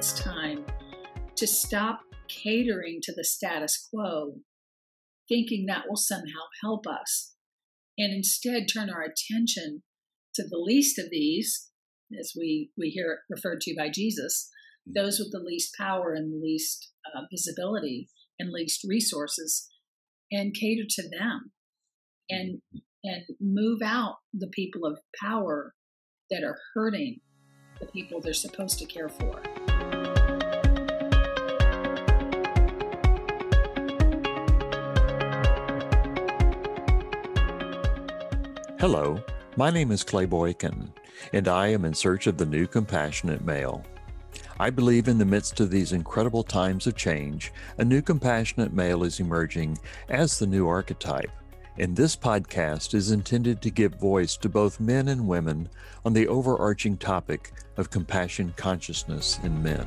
it's time to stop catering to the status quo, thinking that will somehow help us, and instead turn our attention to the least of these, as we, we hear it referred to by Jesus, mm. those with the least power and the least uh, visibility and least resources, and cater to them and and move out the people of power that are hurting the people they're supposed to care for. Hello, my name is Clay Boykin, and I am in search of the new compassionate male. I believe in the midst of these incredible times of change, a new compassionate male is emerging as the new archetype and this podcast is intended to give voice to both men and women on the overarching topic of compassion consciousness in men.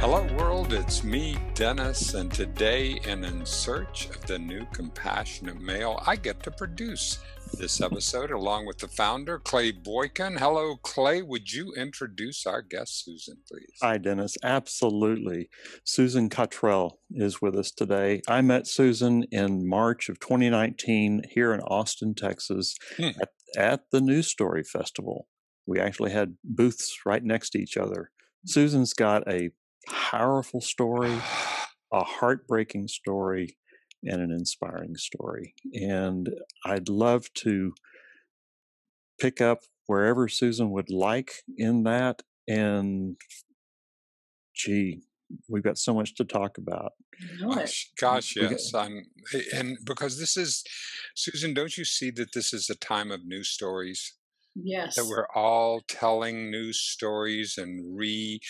Hello, world. It's me, Dennis, and today, in In Search of the New Compassionate Male, I get to produce this episode along with the founder, Clay Boykin. Hello, Clay. Would you introduce our guest, Susan, please? Hi, Dennis. Absolutely. Susan Cottrell is with us today. I met Susan in March of 2019 here in Austin, Texas, hmm. at, at the News Story Festival. We actually had booths right next to each other. Susan's got a powerful story, a heartbreaking story, and an inspiring story. And I'd love to pick up wherever Susan would like in that. And gee, we've got so much to talk about. Gosh, gosh yes. I'm, and because this is, Susan, don't you see that this is a time of news stories? Yes. That we're all telling new stories and re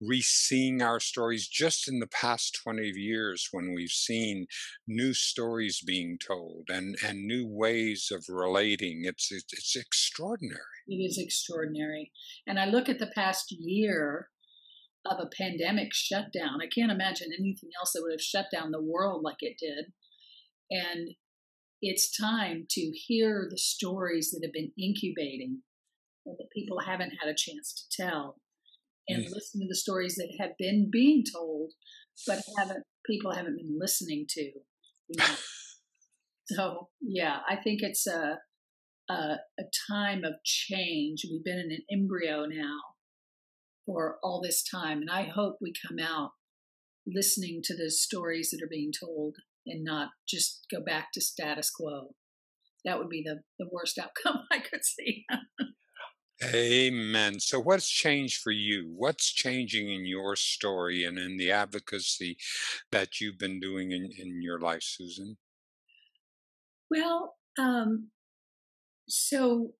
re-seeing our stories just in the past 20 years when we've seen new stories being told and, and new ways of relating. It's, it's, it's extraordinary. It is extraordinary. And I look at the past year of a pandemic shutdown. I can't imagine anything else that would have shut down the world like it did. And it's time to hear the stories that have been incubating and that people haven't had a chance to tell and yes. listen to the stories that have been being told but haven't people haven't been listening to you know? so yeah i think it's a, a a time of change we've been in an embryo now for all this time and i hope we come out listening to the stories that are being told and not just go back to status quo. That would be the, the worst outcome I could see. Amen. So, what's changed for you? What's changing in your story and in the advocacy that you've been doing in, in your life, Susan? Well, um, so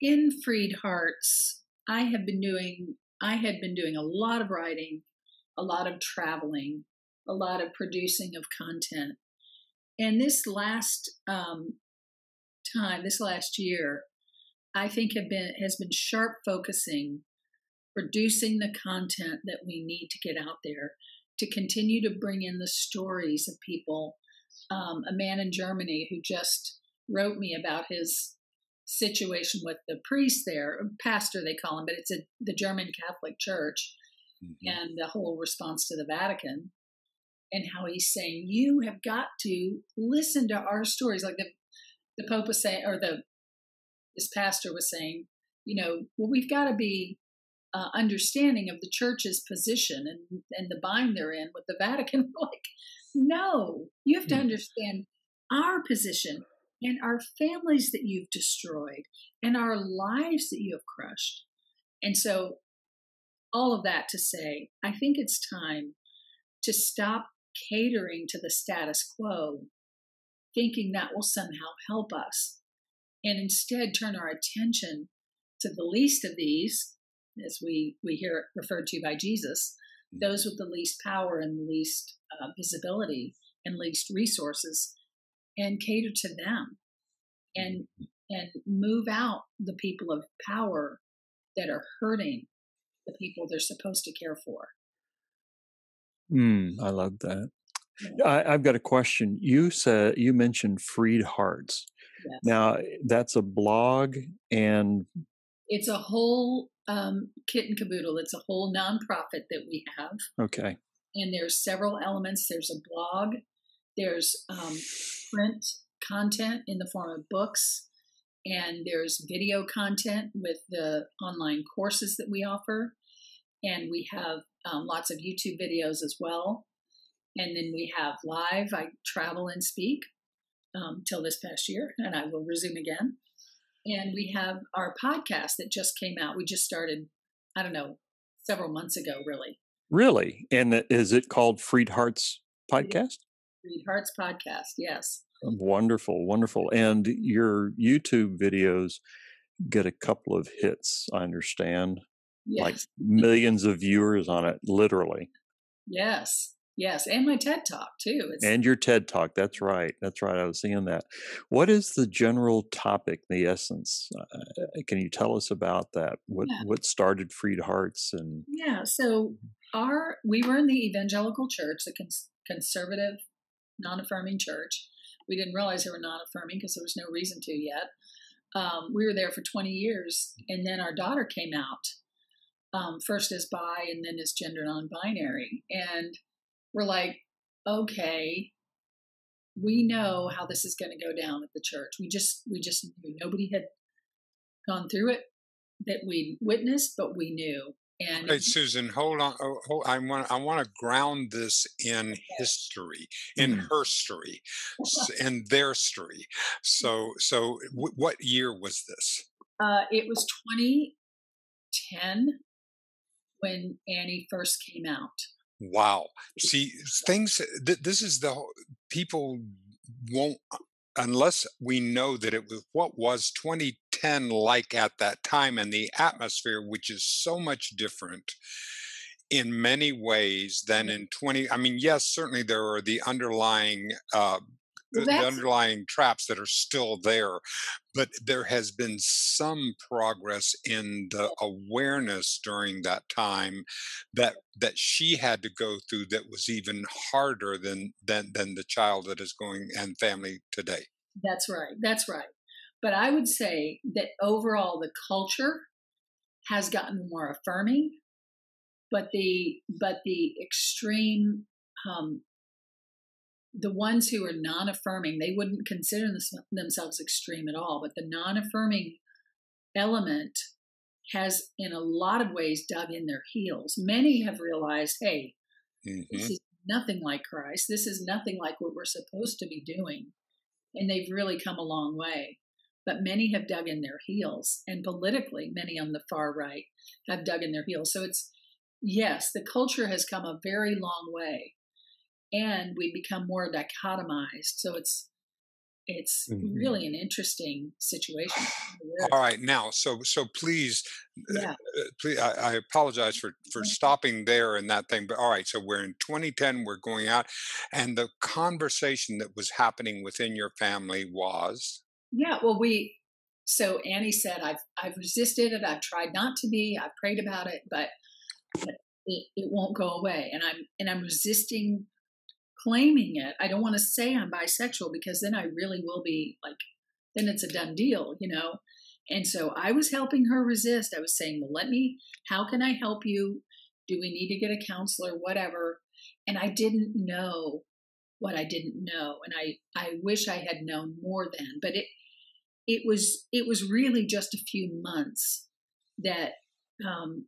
in FreedHearts, I have been doing, I had been doing a lot of writing, a lot of traveling, a lot of producing of content. And this last um, time, this last year, I think have been has been sharp focusing, producing the content that we need to get out there to continue to bring in the stories of people. Um, a man in Germany who just wrote me about his situation with the priest there, pastor they call him, but it's a, the German Catholic Church, mm-hmm. and the whole response to the Vatican and how he's saying you have got to listen to our stories. Like the the pope was saying or the this pastor was saying you know well we've got to be uh, understanding of the church's position and and the bind they're in with the vatican. Like no you have to hmm. understand our position and our families that you've destroyed and our lives that you have crushed. And so all of that to say i think it's time to stop catering to the status quo, thinking that will somehow help us, and instead turn our attention to the least of these, as we, we hear it referred to by Jesus, mm. those with the least power and the least uh, visibility and least resources, and cater to them and and move out the people of power that are hurting the people they're supposed to care for. Mm, I love that. I, have got a question. You said you mentioned FreedHearts. Yes. Now that's a blog, and it's a whole um, Kit and Caboodle. It's a whole nonprofit that we have. Okay. And there's several elements. There's a blog. There's um, print content in the form of books, and there's video content with the online courses that we offer. And we have um, lots of YouTube videos as well. And then we have live. I travel and speak um, till this past year, and I will resume again. And we have our podcast that just came out. We just started, I don't know, several months ago, really. Really? And is it called FreedHearts Podcast? FreedHearts Podcast, yes. Wonderful, wonderful. And your YouTube videos get a couple of hits, I understand. Yes. Like millions of viewers on it, literally. Yes. Yes, and my TED Talk too. It's, and your TED Talk. That's right. That's right. I was seeing that. What is the general topic, the essence? Uh, can you tell us about that? What yeah. what started FreedHearts and? Yeah. So our we were in the evangelical church, the cons- conservative, non-affirming church. We didn't realize they were non-affirming because there was no reason to yet. Um, we were there for 20 years, and then our daughter came out um, first as bi and then as gender non-binary, and we're like, okay, we know how this is going to go down at the church. We just we just knew nobody had gone through it that we witnessed, but we knew. And Susan, hold on. Oh, hold, I want I want to ground this in history, in mm-hmm. her story, in their story. So, so w- what year was this? Uh, it was 2010 when Annie first came out. Wow. See, things, th- this is the people won't, unless we know that it was what was 2010 like at that time and the atmosphere, which is so much different in many ways than in 20 i mean yes certainly there are the underlying uh, well, the underlying traps that are still there but there has been some progress in the awareness during that time that that she had to go through that was even harder than than than the child that is going and family today. That's right that's right. But i would say that overall the culture has gotten more affirming but the but the extreme um, the ones who are non-affirming they wouldn't consider themselves extreme at all but the non-affirming element has in a lot of ways dug in their heels. Many have realized hey mm-hmm. this is nothing like christ. This is nothing like what we're supposed to be doing. And they've really come a long way. But many have dug in their heels. And politically many on the far right have dug in their heels. So it's yes the culture has come a very long way and we become more dichotomized. So it's it's mm-hmm. really an interesting situation. All right, now, so so please, uh, yeah. uh, please, I, I, apologize for for stopping there and that thing, but all right, so we're in 2010, we're going out, and the conversation that was happening within your family was. Yeah, well, we. So Annie said, "I've I've resisted it. I've tried not to be. I've prayed about it, but, but it, it won't go away, and I'm and I'm resisting claiming it. I don't want to say I'm bisexual because then I really will be like, then it's a done deal, you know? And so I was helping her resist. I was saying, well, let me, how can I help you? Do we need to get a counselor? Whatever. And I didn't know what I didn't know. And I, I wish I had known more then, but it, it was, it was really just a few months that, um,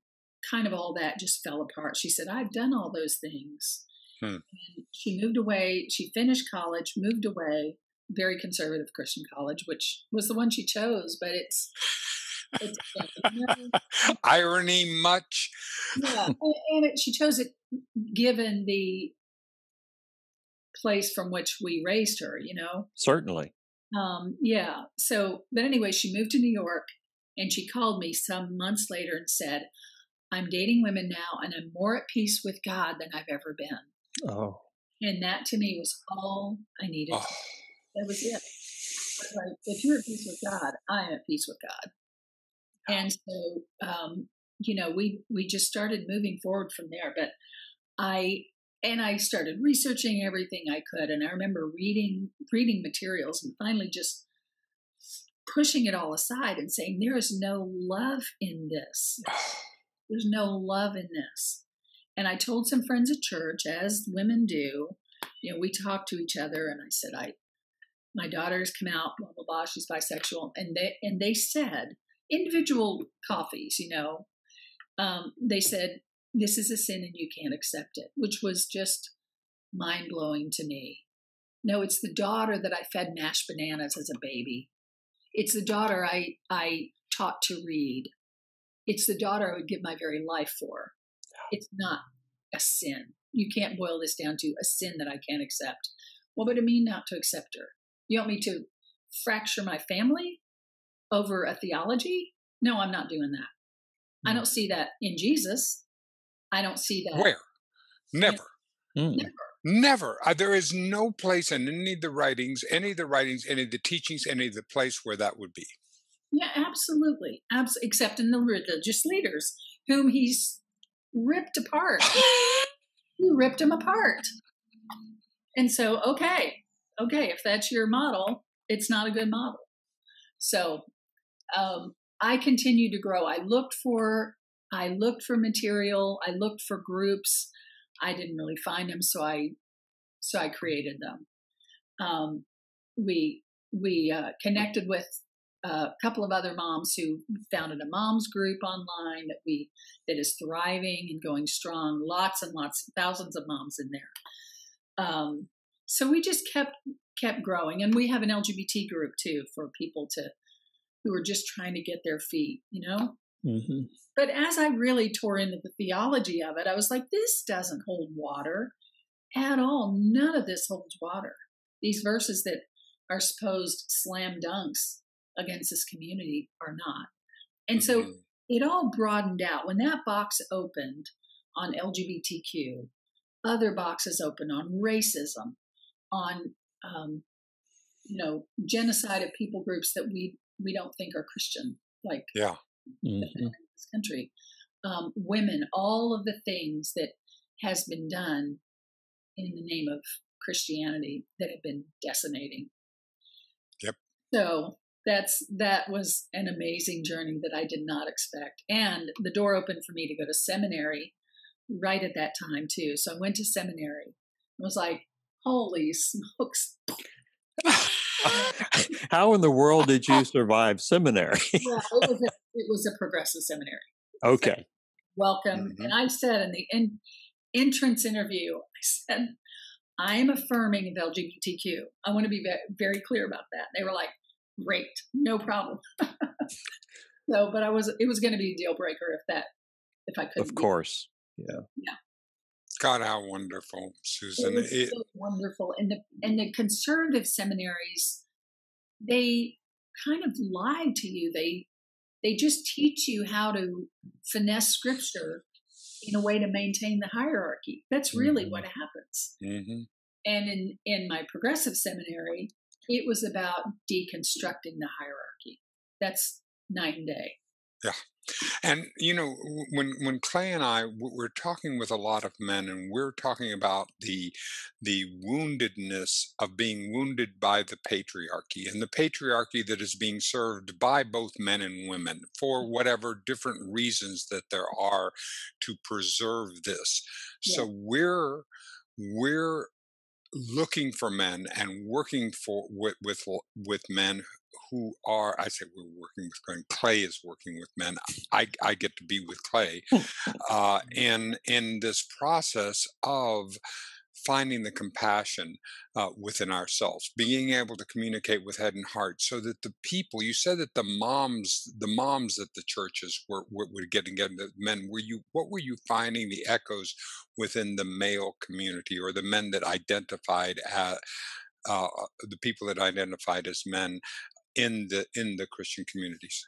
kind of all that just fell apart. She said, I've done all those things. Hmm. she moved away. She finished college, moved away, very conservative Christian college, which was the one she chose, but it's. it's Irony much. Yeah, and, and it, she chose it given the place from which we raised her, you know? Certainly. Um, yeah. So, but anyway, she moved to New York and she called me some months later and said, I'm dating women now and I'm more at peace with God than I've ever been. Oh. And that to me was all I needed. Oh. That was it. Like, if you're at peace with God, I am at peace with God. And so, um, you know, we we just started moving forward from there. But I and I started researching everything I could, and I remember reading reading materials, and finally just pushing it all aside and saying, there is no love in this. There's no love in this. And I told some friends at church, as women do, you know, we talk to each other, and I said, I, my daughter's come out, blah blah blah. She's bisexual, and they and they said individual coffees, you know, um, they said this is a sin and you can't accept it, which was just mind blowing to me. No, it's the daughter that I fed mashed bananas as a baby. It's the daughter I I taught to read. It's the daughter I would give my very life for. It's not a sin. You can't boil this down to a sin that I can't accept. What would it mean not to accept her? You want me to fracture my family over a theology? No, I'm not doing that. I Hmm. don't see that in Jesus. I don't see that. Where? Never. Mm. Never. Never. Uh, there is no place in any of the writings, any of the writings, any of the teachings, any of the place where that would be. Yeah, absolutely. Abs- except in the religious leaders whom he's ripped apart. he ripped them apart. And so, okay, okay, if that's your model, it's not a good model. So, um, I continued to grow. I looked for, I looked for material. I looked for groups. I didn't really find them, so I, so I created them. Um, we we uh, connected with a couple of other moms who founded a moms group online that we that is thriving and going strong. Lots and lots, thousands of moms in there. Um, so we just kept kept growing, and we have an LGBT group too for people to who are just trying to get their feet, you know. hmm But as I really tore into the theology of it, I was like, this doesn't hold water at all. None of this holds water. These verses that are supposed slam dunks against this community are not. And so Mhm. it all broadened out. When that box opened on LGBTQ, other boxes opened on racism, on um, you know genocide of people groups that we we don't think are Christian, like yeah. hmm in this country, um, women, all of the things that has been done in the name of Christianity that have been decimating. Yep. So that's that was an amazing journey that I did not expect, and the door opened for me to go to seminary right at that time too. So I went to seminary. I was like, "Holy smokes!" How in the world did you survive seminary? Well, it was a, it was a progressive seminary. okay. welcome. Mhm. And I said in the in, entrance interview, I said, I am affirming of LGBTQ. I want to be very clear about that. They were like, great, no problem. so, but I was, it was going to be a deal breaker if that, if I couldn't. Of course. Yeah. Yeah. God, how wonderful, Susan. was It- so wonderful. And the, and the conservative seminaries, they kind of lied to you. They, they just teach you how to finesse scripture in a way to maintain the hierarchy. That's really Mhm. what happens. mhm. And in, in my progressive seminary, it was about deconstructing the hierarchy. That's night and day. Yeah. And you know, when when Clay and I we're talking with a lot of men, and we're talking about the the woundedness of being wounded by the patriarchy, and the patriarchy that is being served by both men and women for mm-hmm. whatever different reasons that there are to preserve this. So we're we're looking for men and working for with with, with men who are I say we're working with Clay. Clay is working with men. I I get to be with Clay, uh, in in this process of finding the compassion uh, within ourselves, being able to communicate with head and heart, so that the people. You said that the moms, the moms at the churches were were, were getting getting the men. Were you what were you finding the echoes within the male community or the men that identified as uh, the people that identified as men in the in the Christian communities?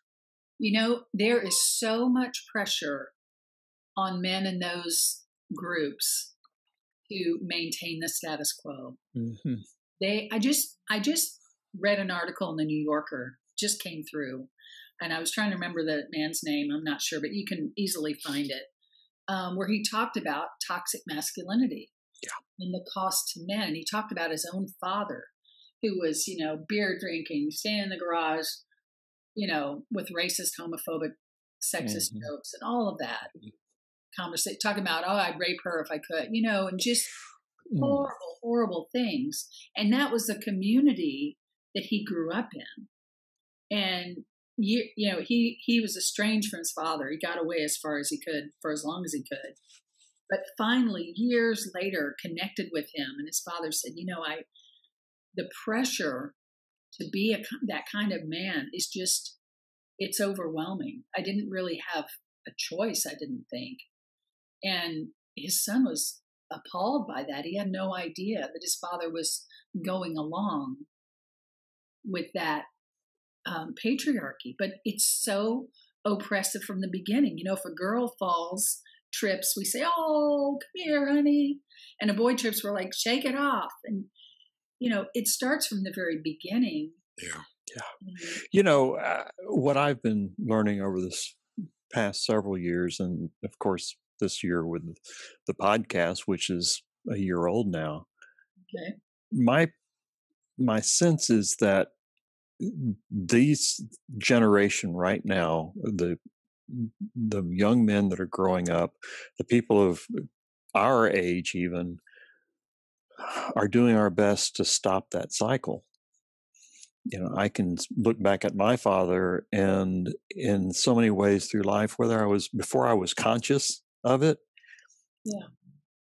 You know, there is so much pressure on men in those groups to maintain the status quo. hmm They, I just, I just read an article in the New Yorker, just came through, and I was trying to remember the man's name. I'm not sure, but you can easily find it, um, where he talked about toxic masculinity and the cost to men. He talked about his own father, who was, you know, beer drinking, staying in the garage, you know, with racist, homophobic, sexist Mhm. jokes and all of that. Conversation talking about, oh, I'd rape her if I could, you know, and just Mm. horrible, horrible things. And that was the community that he grew up in. And you, you know, he he was estranged from his father. He got away as far as he could for as long as he could. But finally, years later, connected with him, and his father said, "You know, I the pressure to be a, that kind of man is just it's overwhelming. I didn't really have a choice. I didn't think." And his son was appalled by that. He had no idea that his father was going along with that um, patriarchy. But it's so oppressive from the beginning. You know, if a girl falls, trips, we say, "Oh, come here, honey," and a boy trips, we're like, "Shake it off." And you know, it starts from the very beginning. Yeah. Yeah. You know, uh, what I've been learning over this past several years, and of course, this year with the podcast, which is a year old now, Okay. my my sense is that these generation right now, the the young men that are growing up, the people of our age even, are doing our best to stop that cycle. You know, I can look back at my father, and in so many ways through life, whether I was before I was conscious of it, Yeah.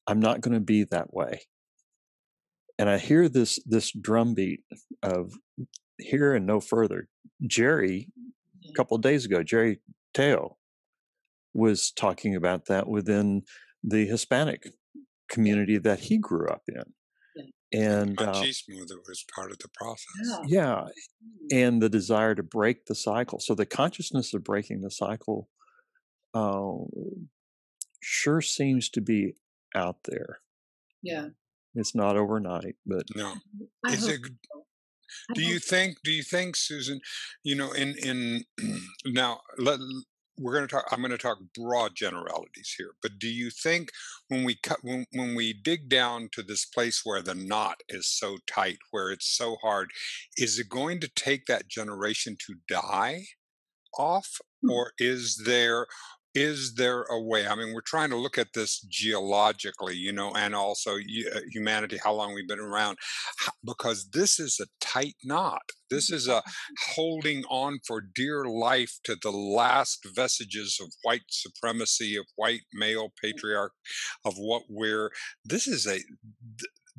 I'm not going to be that way. And I hear this this drumbeat of here and no further. Jerry, a couple of days ago, Jerry Teo was talking about that within the Hispanic community that he grew up in. And uh, Machismo that was part of the process. Yeah. yeah, Mm. and the desire to break the cycle. So the consciousness of breaking the cycle uh, sure seems to be out there. Yeah. It's not overnight, but No. I Is hope it so. Do you think do you think susan you know in in now let, we're going to talk i'm going to talk broad generalities here but do you think when we cut when, when we dig down to this place where the knot is so tight where it's so hard is it going to take that generation to die off Hmm. or is there is there a way i mean we're trying to look at this geologically you know and also uh, humanity how long we've been around because this is a tight knot this is a holding on for dear life to the last vestiges of white supremacy of white male patriarch of what we're this is a th-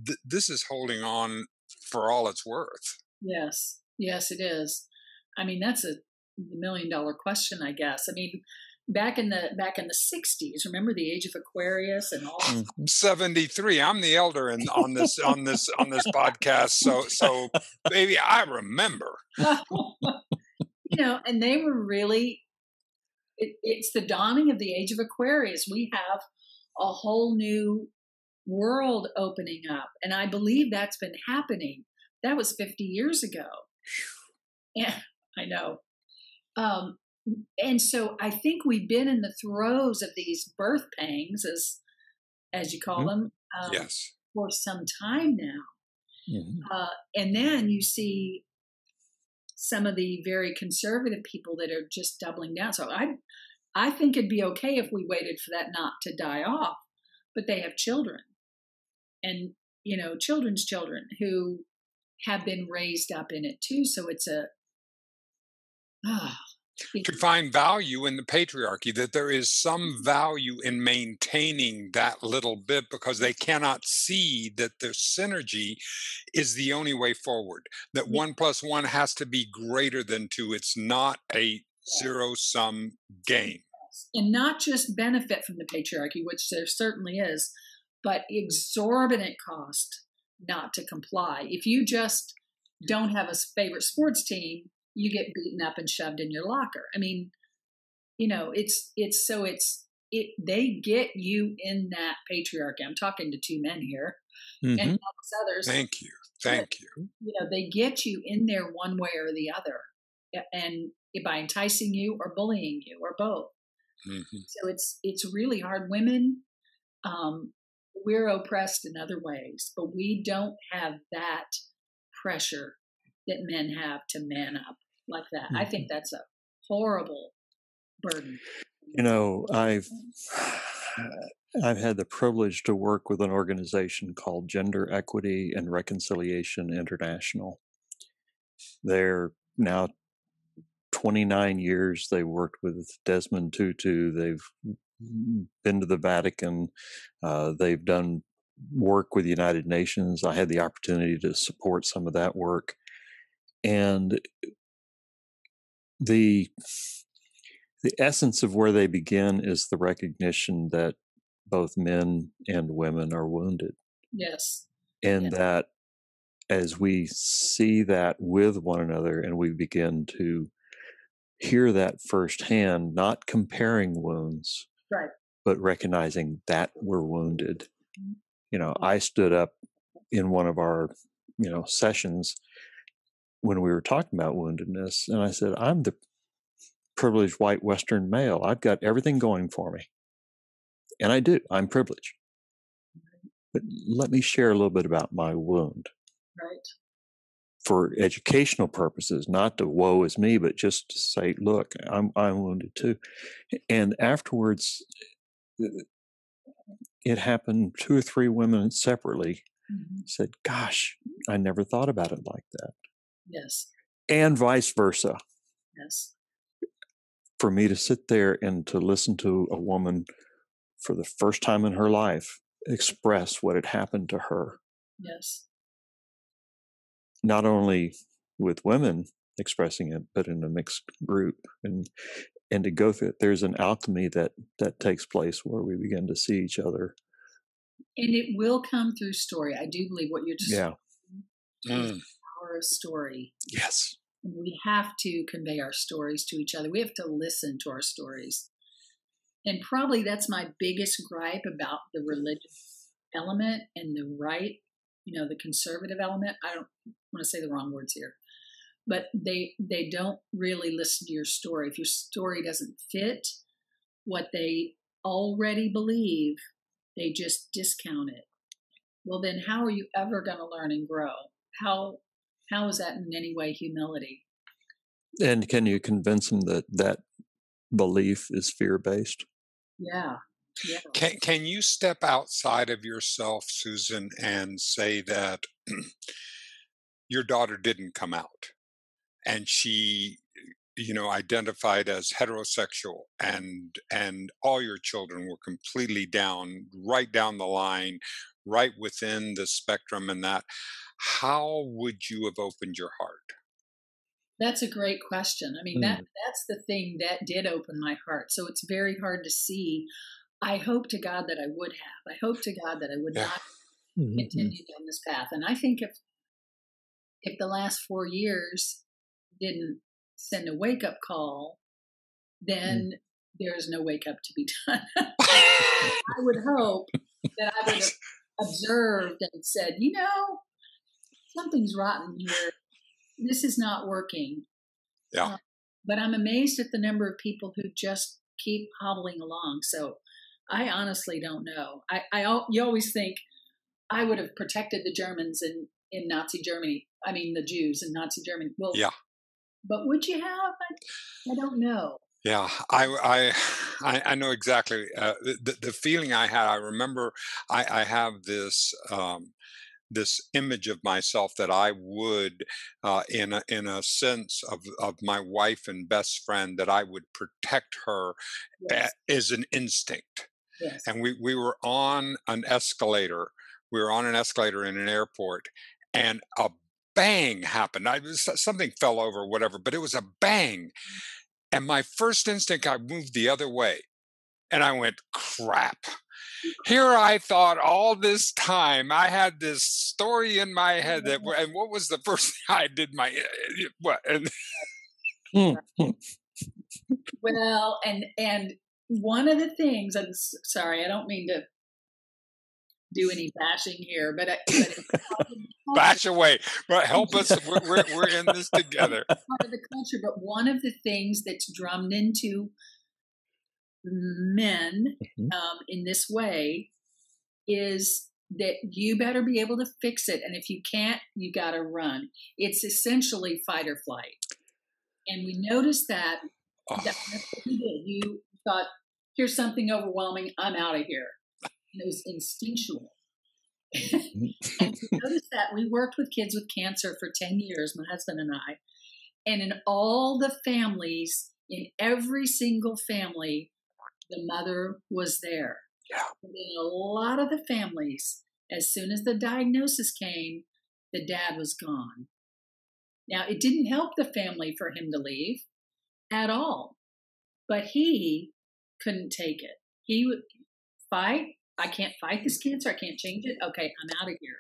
th- this is holding on for all it's worth Yes, yes, it is. I mean, that's a million dollar question, I guess. I mean, back in the back in the '60s, remember the age of Aquarius and all. Mhm. 73 i'm the elder in, on this on this on this podcast so so baby i remember you know, and they were really. It, it's the dawning of the age of Aquarius. We have a whole new world opening up, and I believe that's been happening. That was 50 years ago. Yeah, I know. Um, and so I think we've been in the throes of these birth pangs, as as you call Mhm. them, um, yes for some time now. Mhm. Uh, and then you see some of the very conservative people that are just doubling down. So I, I think it'd be okay if we waited for that knot to die off, but they have children, and you know, children's children who have been raised up in it too. So it's a ah, to find value in the patriarchy that there is some mm-hmm. value in maintaining that little bit because they cannot see that the synergy is the only way forward that one plus one has to be greater than two it's not a zero sum game. And not just benefit from the patriarchy, which there certainly is, but mm. exorbitant cost not to comply. If you just mm. don't have a favorite sports team, you get beaten up and shoved in your locker. I mean, you know, it's it's so it's it they get you in that patriarchy. I'm talking to two men here and Mhm. all others. thank you thank you you know, they get you in there one way or the other, and by enticing you or bullying you or both. Mhm. So it's it's really hard. Women, um, we're oppressed in other ways, but we don't have that pressure that men have to man up. Like that. Mm-hmm. I think mm-hmm. that's a horrible burden. You know, I've I've had the privilege to work with an organization called Gender Equity and Reconciliation International. They're now 29 years. They worked with Desmond Tutu. They've been to the Vatican. Uh, they've done work with the United Nations. I had the opportunity to support some of that work. And the the essence of where they begin is the recognition that both men and women are wounded. Yes. And yes. that as we see that with one another and we begin to hear that firsthand, not comparing wounds, right. but recognizing that we're wounded. Mm-hmm. You know, I stood up in one of our, you know, sessions when we were talking about woundedness, and I said, I'm the privileged white Western male. I've got everything going for me. And I do, I'm privileged. But let me share a little bit about my wound. Right. For educational purposes, not to woe is me, but just to say, look, I'm I'm wounded too. And afterwards, it happened. Two or three women separately mm-hmm. said, "Gosh, I never thought about it like that." Yes. And vice versa. Yes. For me to sit there and to listen to a woman for the first time in her life express what had happened to her. Yes. Not only with women expressing it, but in a mixed group and and to go through it, there's an alchemy that that takes place where we begin to see each other. And it will come through story. I do believe what you're just yeah. Mm. Our story. Yes. We have to convey our stories to each other. We have to listen to our stories. And probably that's my biggest gripe about the religious element and the right, you know, the conservative element. I don't want to say the wrong words here, but they they don't really listen to your story. If your story doesn't fit what they already believe, they just discount it. Well, then how are you ever going to learn and grow? How how is that in any way humility? And can you convince them that that belief is fear based? Yeah. Yeah. Can can you step outside of yourself, Susan, and say that your daughter didn't come out and she you know identified as heterosexual and and all your children were completely down right down the line right within the spectrum and that how would you have opened your heart that's a great question. I mean, mm. that that's the thing that did open my heart. So it's very hard to see. I hope to God that I would have. I hope to God that I would yeah. not mm-hmm. continue down this path. And I think if if the last four years didn't send a wake up call, then mm. there's no wake up to be done. I would hope that I would have observed and said, you know, something's rotten here this is not working. Yeah. Uh, but I'm amazed at the number of people who just keep hobbling along. So I honestly don't know. I, I you always think I would have protected the Germans in in Nazi Germany. I mean the Jews in Nazi Germany. Well, yeah. But would you have? I, I don't know. Yeah, I I I know exactly uh, the the feeling I had. I remember I I have this um, this image of myself that I would, uh, in a, in a sense of of my wife and best friend, that I would protect her yes. a, as an instinct. Yes. And we we were on an escalator. We were on an escalator in an airport, and a bang happened. I something fell over, whatever, but it was a bang. And my first instinct, I moved the other way, and I went, "Crap." Here I thought all this time I had this story in my head that, and what was the first thing I did? My eh, eh, what? And well, and and one of the things, I'm sorry, I don't mean to do any bashing here, but, I, but bash away. But help us. We're, we're, we're in this together. Part of the culture, but one of the things that's drummed into men mm-hmm. um, in this way is that you better be able to fix it. And if you can't, you got to run. It's essentially fight or flight. And we noticed that. Oh. What you. You thought, here's something overwhelming. I'm out of here. And it was instinctual. and we noticed that we worked with kids with cancer for 10 years, my husband and I. And in all the families, in every single family, the mother was there. Yeah. But in a lot of the families, as soon as the diagnosis came, the dad was gone. Now, it didn't help the family for him to leave at all, but he couldn't take it. He would fight. I can't fight this cancer. I can't change it. Okay, I'm out of here.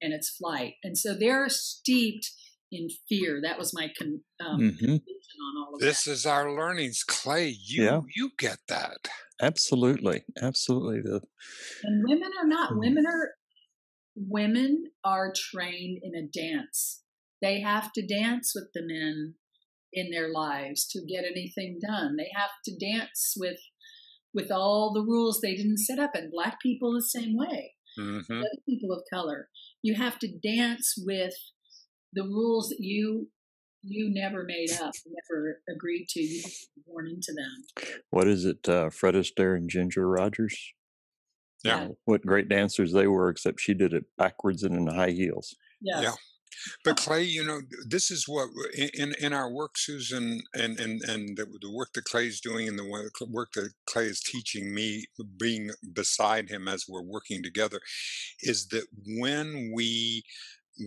And it's flight. And so they're steeped in fear. That was my con- um, Mhm. Conclusion on all of This that. is our learnings, Clay. You Yeah. you get that. Absolutely, absolutely. The And women are not. Mhm. Women are women are trained in a dance. They have to dance with the men in their lives to get anything done. They have to dance with with all the rules they didn't set up. And black people the same way. hmm Other people of color. You have to dance with the rules that you you never made up, never agreed to. You were born into them. what is it? Uh, Fred Astaire and Ginger Rogers. Yeah. Uh, what great dancers they were, except she did it backwards and in high heels. Yes. Yeah. But Clay, you know, this is what in in, in our work, Susan, and and and the, the work that Clay's doing, and the work that Clay is teaching me, being beside him as we're working together, is that when we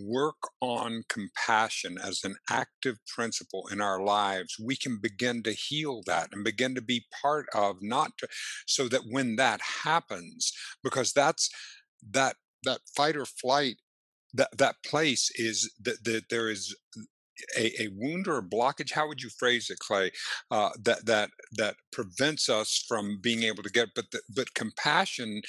work on compassion as an active principle in our lives, we can begin to heal that and begin to be part of not to, so that when that happens, because that's that that fight or flight that that place is that, that there is a, a wound or a blockage how would you phrase it clay uh, that that that prevents us from being able to get but the, but compassion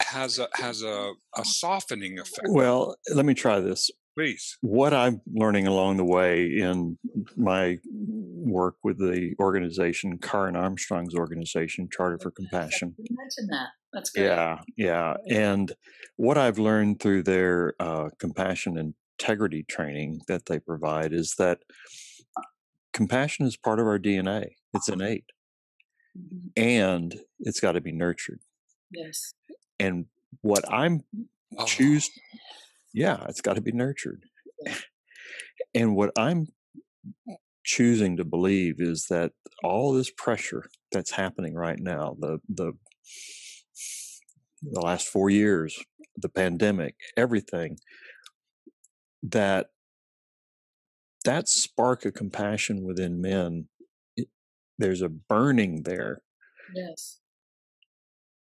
has a has a, a softening effect Well, let me try this. please What I'm learning along the way in my work with the organization, Karen Armstrong's organization, Charter for Compassion. You mentioned that. That's good. Yeah, yeah. And what I've learned through their uh, compassion integrity training that they provide is that compassion is part of our DNA. It's innate Mhm. and it's got to be nurtured. Yes. And what I'm Oh, choose, yeah, it's got to be nurtured. Yeah. And what I'm choosing to believe is that all this pressure that's happening right now, the the the last four years, the pandemic, everything, that that spark of compassion within men, it, there's a burning there Yes.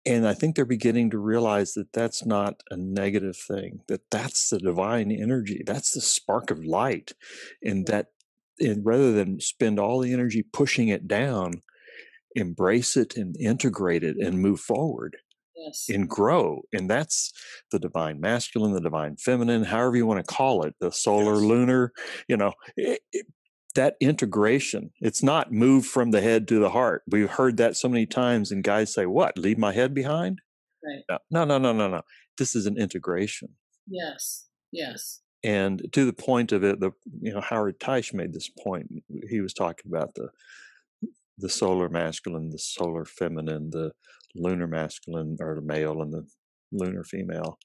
and i think they're beginning to realize that that's not a negative thing that that's the divine energy that's the spark of light and that and rather than spend all the energy pushing it down embrace it and integrate it and move forward Yes. and grow and that's the divine masculine the divine feminine however you want to call it the solar Yes. lunar you know it, it- that integration it's not move from the head to the heart we've heard that so many times and guys say what leave my head behind Right. no no no no no this is an integration Yes. Yes. and to the point of it the you know howard teich made this point he was talking about the the solar masculine the solar feminine the lunar masculine or the male and the lunar female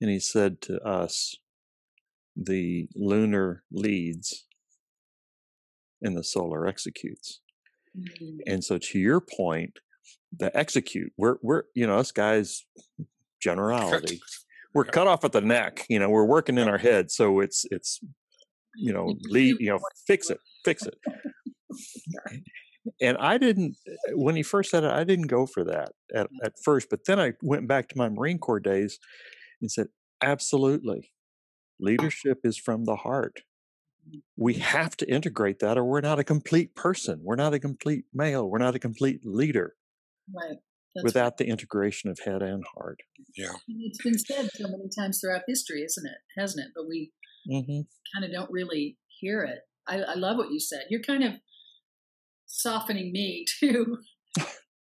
and he said to us the lunar leads and the solar executes. Mhm. and so to your point the execute we're we're you know us guys generality we're Yeah. cut off at the neck you know we're working in our head so it's it's you know lead you know fix it fix it and i didn't eh, when he first said it i didn't go for that at, mm. at first but then i went back to my marine corps days and said absolutely leadership is from the heart mm. we have to integrate that or we're not a complete person we're not a complete male we're not a complete leader Right. That's without the integration of head and heart yeah right. It's been said so many times throughout history, isn't it? Hasn't it? But we mm-hmm. kind of don't really hear it. I, I love what you said. You're kind of softening me to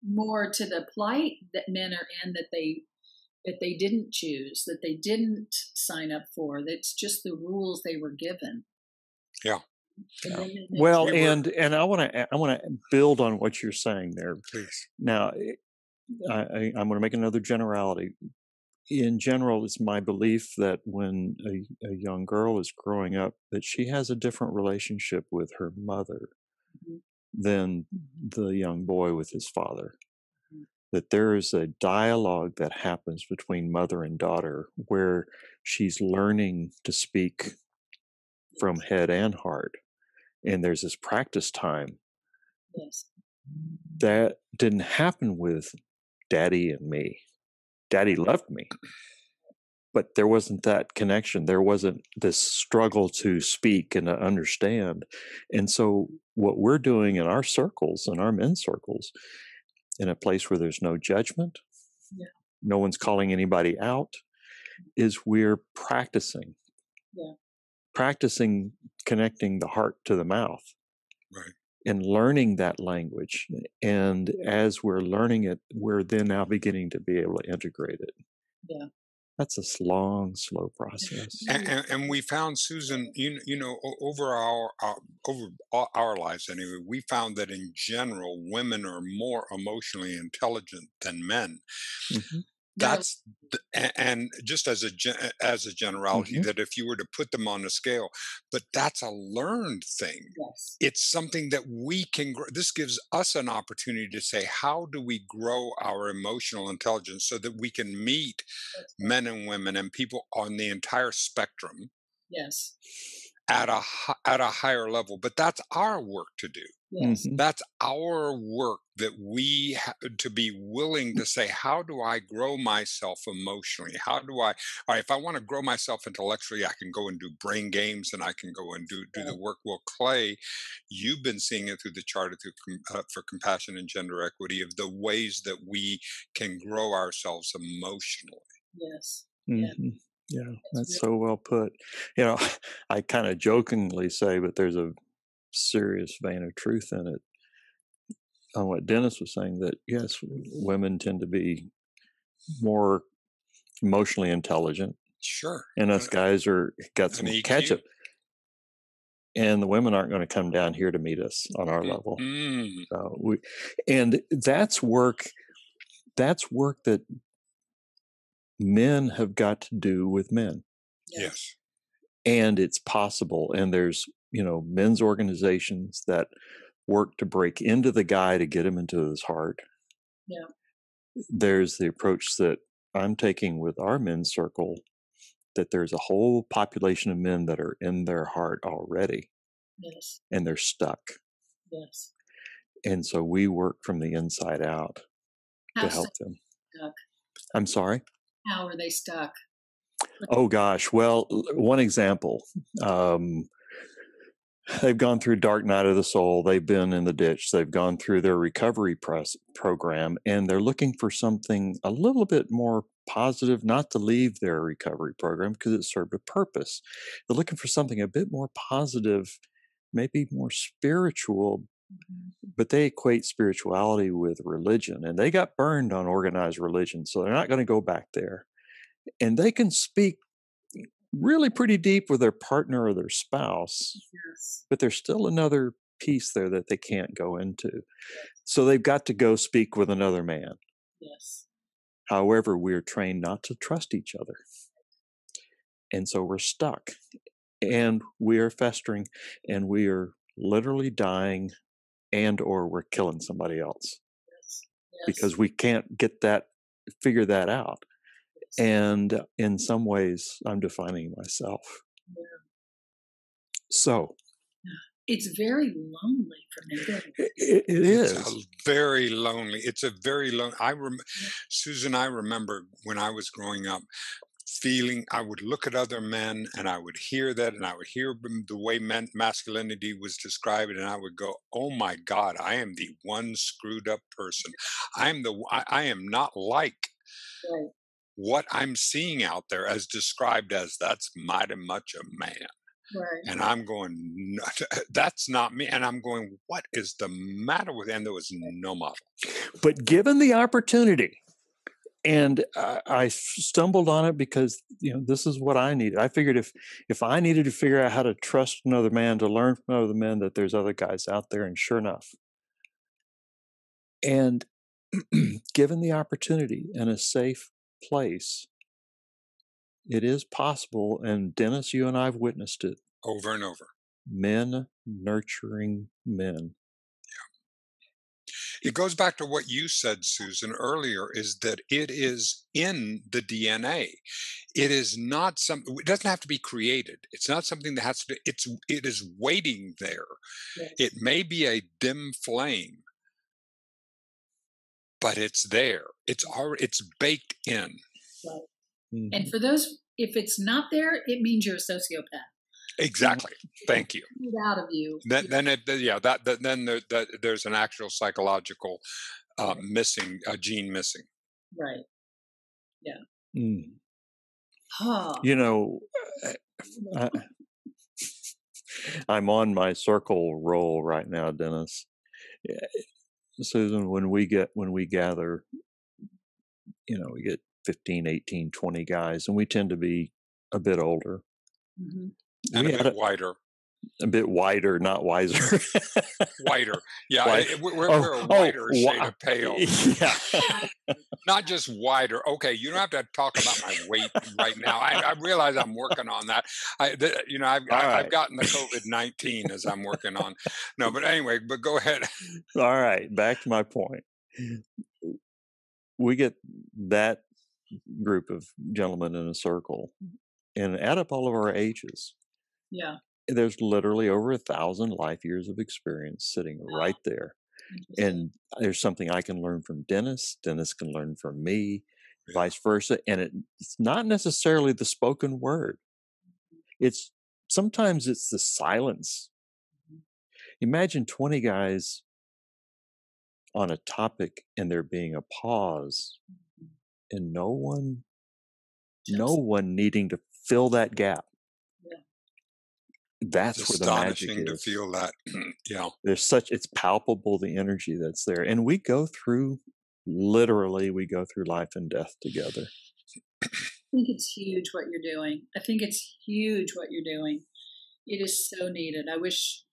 more to the plight that men are in that they that they didn't choose, that they didn't sign up for. That's just the rules they were given. Yeah. Yeah. then the next Well, and and I want to I want to build on what you're saying there. Please. Now, eh, I, I, I'm going to make another generality. In general, it's my belief that when a, a young girl is growing up, that she has a different relationship with her mother. Than the young boy with his father. Mhm. That there is a dialogue that happens between mother and daughter where she's learning to speak from head and heart. And there's this practice time Yes. that didn't happen with daddy and me. Daddy loved me, but there wasn't that connection. There wasn't this struggle to speak and to understand. And so, what we're doing in our circles, in our men's circles, in a place where there's no judgment, Yeah. no one's calling anybody out, is we're practicing. Yeah. Practicing connecting the heart to the mouth Right. and learning that language. And as we're learning it, we're then now beginning to be able to integrate it. Yeah. That's a long, slow process. And, and, and we found Susan, you you know, over our, our over our lives anyway, we found that in general, women are more emotionally intelligent than men. Mhm. That's the, and just as a as a generality, Mhm. that if you were to put them on a scale, but that's a learned thing. yes. It's something that we can. Grow. This gives us an opportunity to say, how do we grow our emotional intelligence so that we can meet men and women and people on the entire spectrum Yes. at a at a higher level but that's our work to do Yes. Mhm. that's our work that we have to be willing to say how do i grow myself emotionally how do i all right if i want to grow myself intellectually i can go and do brain games and i can go and do do the work well clay you've been seeing it through the charter through uh, for compassion and gender equity of the ways that we can grow ourselves emotionally Yes. Yeah. Mhm. Yeah, That's that's so well put. You know, I kind of jokingly say, but there's a serious vein of truth in it on what Dennis was saying that yes, women tend to be more emotionally intelligent, sure and us guys are got some catch up. And the women aren't going to come down here to meet us on our level. Mm, So we, and that's work. That's work that men have got to do with men. yes and it's possible and there's you know men's organizations that work to break into the guy to get him into his heart Yeah. there's the approach that i'm taking with our men's circle that there's a whole population of men that are in their heart already Yes. and they're stuck Yes. and so we work from the inside out How, to help them stuck? i'm sorry how are they stuck? Oh gosh. Well, one example. Um, they've gone through Dark Night of the Soul. They've been in the ditch. They've gone through their recovery press program, and they're looking for something a little bit more positive. Not to leave their recovery program because it served a purpose. They're looking for something a bit more positive, maybe more spiritual. Mhm. But they equate spirituality with religion, and they got burned on organized religion, so they're not going to go back there and they can speak really pretty deep with their partner or their spouse, Yes. but there's still another piece there that they can't go into. So they've got to go speak with another man. Yes. However, we're trained not to trust each other. And so we're stuck and we are festering and we are literally dying and or we're killing somebody else Yes. Yes. because we can't get that figure that out Yes. And in some ways i'm defining myself Yeah. so it's very lonely for me. it? it, it it It's a very lonely. It's a very lonely. I rem, Susan. I remember when I was growing up, feeling. I would look at other men, and I would hear that, and I would hear the way men, masculinity was described, and I would go, "Oh my God, I am the one screwed up person. I am the. I, I am not like Right. What I'm seeing out there as described as that's mighty much a man." Right. And I'm going, that's not me. And I'm going, what is the matter with? And there was no model. but given the opportunity and I, I stumbled on it because you know this is what I needed. I figured if if I needed to figure out how to trust another man, to learn from other men, that there's other guys out there, and sure enough, and given the opportunity and a safe place, it is possible. And Dennis, you and I have witnessed it over and over. Men nurturing men it goes back to what you said, Susan, earlier is that it is in the DNA. It is not something, it doesn't have to be created. It's not something that has to, it's, it is waiting there. It may be a dim flame, but it's there. It's already, it's baked in. Right. Mm-hmm. And for those, if it's not there, it means you're a sociopath. Exactly. Thank you. Out of you. Then, then it, yeah, that, that then there, that, there's an actual psychological uh, missing, a gene missing. Right. Yeah. Mm. Huh. You know, I, I'm on my circle roll right now, Dennis. Susan, when we get when we gather, you know, we get 15, 18, 20 guys, and we tend to be a bit older. Mm-hmm and we a bit a, wider. A bit wider, not wiser. wider, yeah. Wide. Eh, we're, oh, we're, a oh, wider oh, shade of pale. Yeah. not just wider. Okay, you don't have to talk about my weight right now. I, I realize I'm working on that. I, the, you know, I've, I, right. I've gotten the COVID nineteen as I'm working on. No, but anyway, but go ahead. All right, back to my point. We get that group of gentlemen in a circle and add up all of our ages yeah. There's literally over a thousand life years of experience sitting wow. right there. And there's something I can learn from Dennis. Dennis can learn from me, vice versa. And it, it's not necessarily the spoken word. It's sometimes it's the silence. Mm-hmm. Imagine 20 guys on a topic and there being a pause mm-hmm. and no one Just. no one needing to fill that gap that's it's where the magic is. to feel that. yeah. There's such it's palpable the energy that's there. And we go through literally we go through life and death together. I think it's huge what you're doing. I think it's huge what you're doing. It is so needed. I wish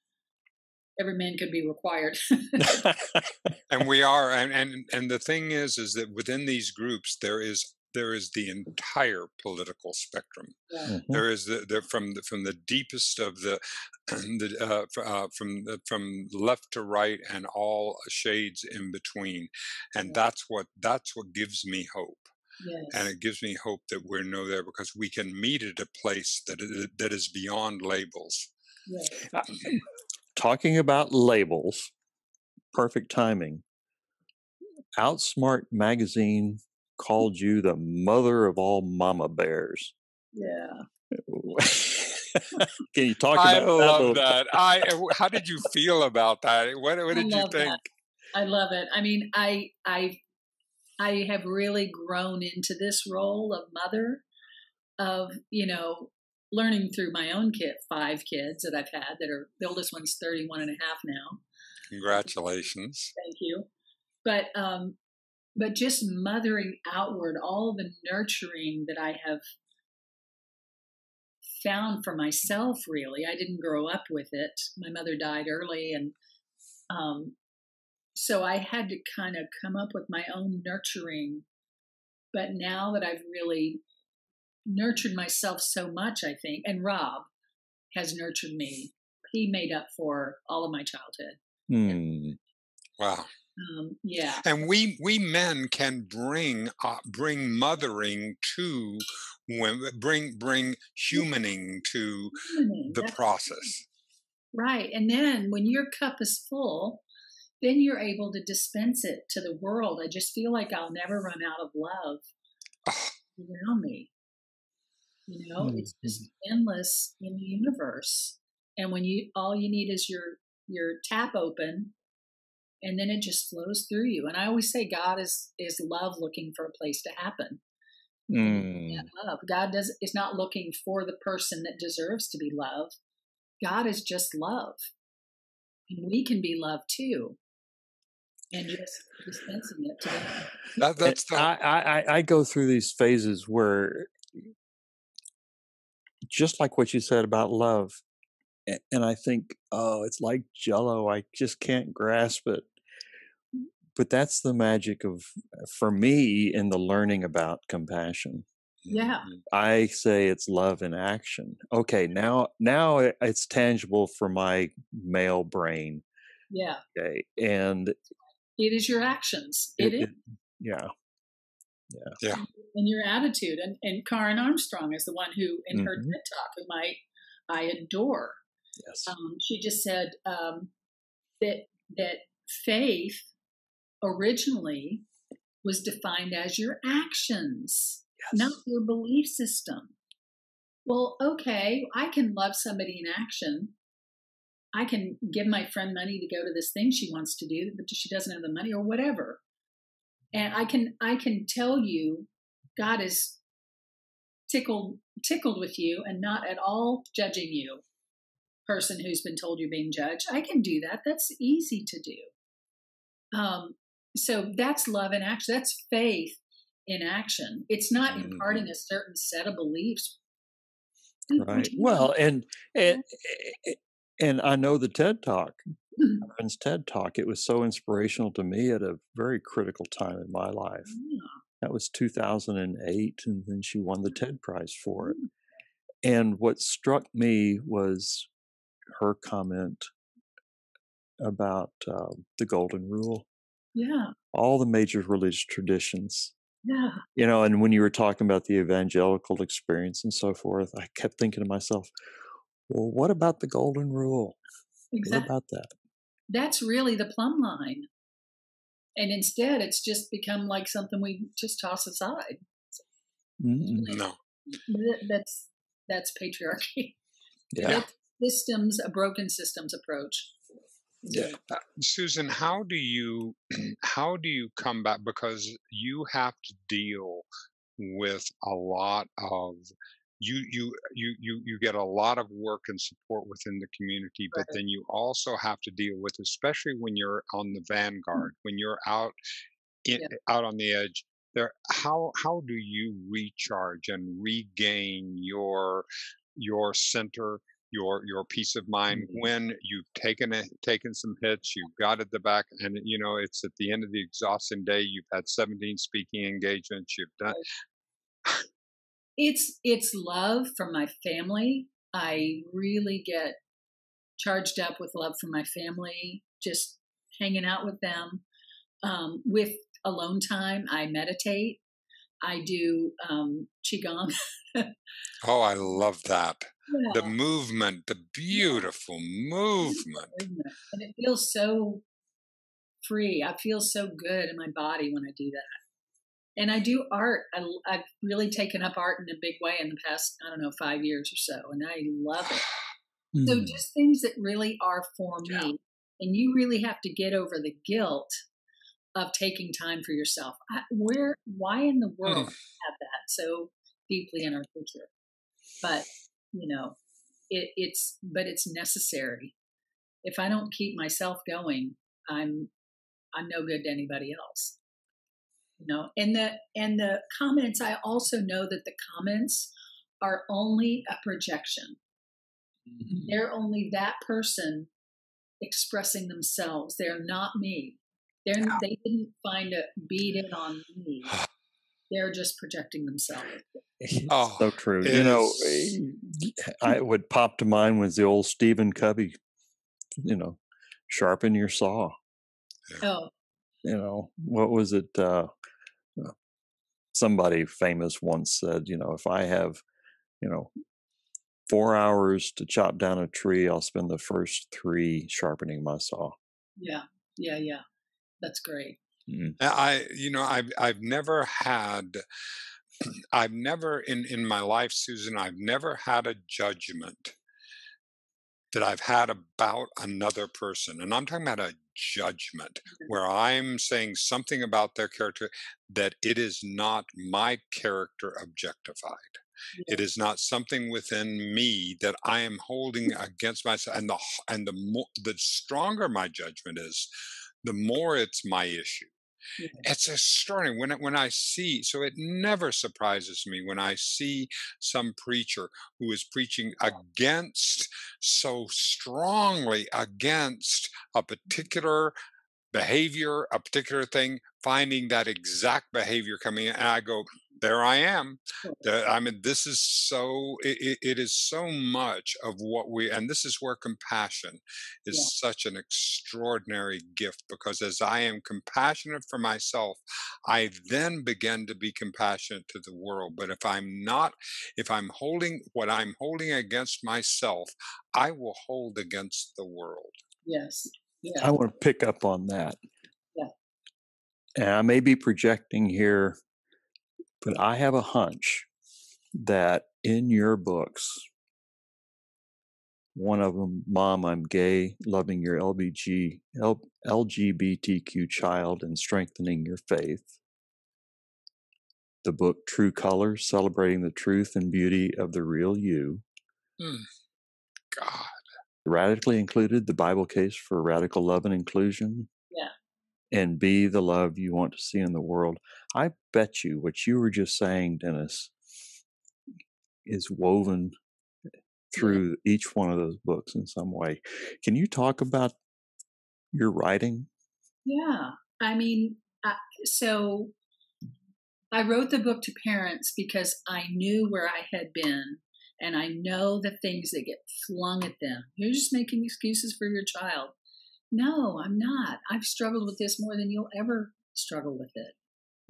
every man could be required. and we are and, and and the thing is is that within these groups there is there is the entire political spectrum. Yeah. Mm-hmm. There is the, the, from the from the deepest of the, the uh, uh, from the, from left to right and all shades in between, and yeah. that's what that's what gives me hope. Yes. And it gives me hope that we're no there because we can meet at a place that is, that is beyond labels. Yes. Uh, talking about labels, perfect timing. Outsmart magazine called you the mother of all mama bears. Yeah. Can you talk about I love that. I how did you feel about that? What, what did you think? That. I love it. I mean, I I I have really grown into this role of mother of, you know, learning through my own kid, five kids that I've had that are the oldest one's 31 and a half now. Congratulations. Thank you. But um, but just mothering outward all the nurturing that I have found for myself really. I didn't grow up with it. My mother died early and um, so i had to kind of come up with my own nurturing. But now that i've really nurtured myself so much i think and rob has nurtured me. He made up for all of my childhood. Mm. wow um, yeah. And we we men can bring uh, bring mothering to women, bring bring humaning to humaning, the process. Right, and then when your cup is full, then you're able to dispense it to the world. I just feel like I'll never run out of love oh. around me. You know, mm-hmm. it's just endless in the universe. And when you all you need is your your tap open and then it just flows through you. And I always say God is is love looking for a place to happen. Mm. love. God does is not looking for the person that deserves to be loved. God is just love. And we can be love too. and just dispensing it to them. That, that's the, I, I I go through these phases where, just like what you said about love, a- and I think, oh, it's like Jello. I just can't grasp it. But that's the magic of, for me, in the learning about compassion. Yeah. Mhm. I say it's love in action. Okay, now now it's tangible for my male brain. Yeah, Okay, and it is your actions. it, it is. it- yeah, and your attitude. And, and Karen Armstrong is the one who, in her Mhm. TED talk, whom I, I adore, yes, um, she just said um, that that faith originally was defined as your actions, not your belief system. Well, okay, I can love somebody in action. I can give my friend money to go to this thing she wants to do, but she doesn't have the money or whatever. And I can I can tell you God is tickled tickled with you and not at all judging you person who's been told you're being judged. I can do that. That's easy to do. Um, so that's love in action. That's faith in action. It's not imparting mm-hmm. a certain set of beliefs. right. Mm-hmm. Well, and eh, and eh, eh, and I know the TED Talk, hmm. Karen's TED Talk. It was so inspirational to me at a very critical time in my life. Yeah. That was 2008, and then she won the TED Prize for it. Hmm. And what struck me was her comment about uh, the Golden Rule. yeah, All the major religious traditions, yeah, you know, and when you were talking about the evangelical experience and so forth, I kept thinking to myself, well, what about the Golden Rule? What about that? That's really the plumb line. And instead, it's just become like something we just toss aside. Mm-mm. no. That's that's patriarchy. Yeah. That's systems, a broken systems approach. Yeah. Uh, Susan, how do you how do you come back because you have to deal with a lot of you you you you you get a lot of work and support within the community but Right. then you also have to deal with especially when you're on the vanguard when you're out in, Yeah. out on the edge there how how do you recharge and regain your your center your your peace of mind Mhm. when you've taken it taken some hits you've got at the back and you know it's at the end of the exhausting day you've had 17 speaking engagements you've done It's it's love from my family. I really get charged up with love from my family, just hanging out with them. Um, with alone time, I meditate. I do um, qigong. oh i love that the movement the beautiful movement? And it feels so free. I feel so good in my body when I do that. And I do art. I, have really taken up art in a big way in the past, I don't know, five years or so. And I love it. So Mm. just things that really are for me. Yeah. And you really have to get over the guilt of taking time for yourself. I, where, why in the world have that so deeply in our culture? But, you know, it, it's, but it's necessary. If I don't keep myself going, I'm, I'm no good to anybody else. You know, and the, and the comments, I also know that the comments are only a projection Mhm. they're only that person expressing themselves. They're not me. They're they didn't find a beat in on me. They're just projecting themselves. Oh, so true. You know, eh, I would pop to mind was the old Stephen Covey. You know, sharpen your saw. Oh, You know, what was it? Uh, uh, somebody famous once said, you know, if I have, you know, four hours to chop down a tree, I'll spend the first three sharpening my saw. yeah, yeah, yeah. That's great. Mm. I, you know, I've I've never had, I've never in in my life, Susan, I've never had a judgment that I've had about another person, and I'm talking about a judgment where I'm saying something about their character that it is not my character objectified. It is not something within me that I am holding against myself, and the and the more the stronger my judgment is, the more it's my issue. Yeah. It's extraordinary when when I see. So it never surprises me when I see some preacher who is preaching against so strongly against a mm-hmm. particular behavior, a particular thing, finding that exact behavior coming in, and I go, there I am. I mean, this is so, it, it is so much of what we, and this is where compassion is Yeah. such an extraordinary gift because as I am compassionate for myself, I then begin to be compassionate to the world. But if I'm not, if I'm holding what I'm holding against myself, I will hold against the world. Yes. Yeah. I want to pick up on that. Yeah. And I may be projecting here, but I have a hunch that in your books, one of them, Mom, I'm Gay, Loving Your LBG, L, LGBTQ Child and Strengthening Your Faith. The book True Colors, Celebrating the Truth and Beauty of the Real You. Mm. God. Radically Included, the Bible Case for Radical Love and Inclusion. And be the love you want to see in the world. I bet you what you were just saying, Dennis, is woven through each one of those books in some way. Can you talk about your writing? Yeah. I mean, I, so I wrote the book to parents because I knew where I had been and I know the things that get flung at them. You're just making excuses for your child. No, I'm not. I've struggled with this more than you'll ever struggle with it.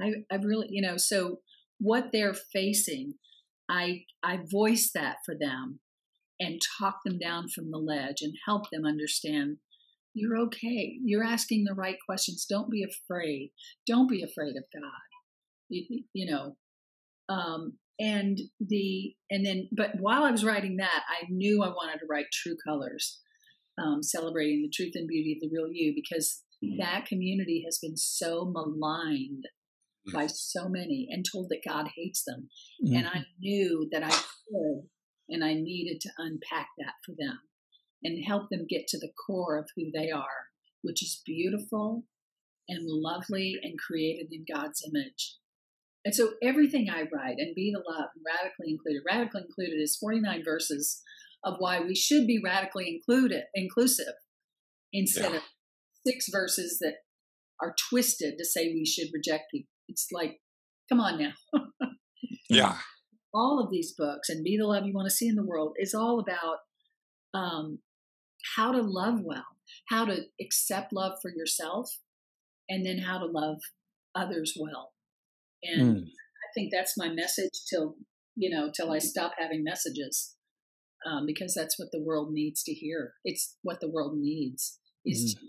I, I've really, you know, so what they're facing, I I voice that for them and talk them down from the ledge and help them understand you're okay. You're asking the right questions. Don't be afraid. Don't be afraid of God. You, you know, um, and the and then, but while I was writing that, I knew I wanted to write True Colors, um, celebrating the truth and beauty of the real you, because hmm. that community has been so maligned hmm. by so many and told that God hates them. And I mm-hmm. knew that I could and I needed to unpack that for them and help them get to the core of who they are, which is beautiful and lovely and created in God's image. And so everything I write and be the love and radically included, radically included is 49 verses of why we should be radically included, inclusive, instead Yeah. of six verses that are twisted to say we should reject people. It's like, come on now. Yeah. all of these books and be the love you want to see in the world is all about um, how to love well how to accept love for yourself and then how to love others well and Mm. i think that's my message till you know till i stop having messages um, because that's what the world needs to hear it's what the world needs is to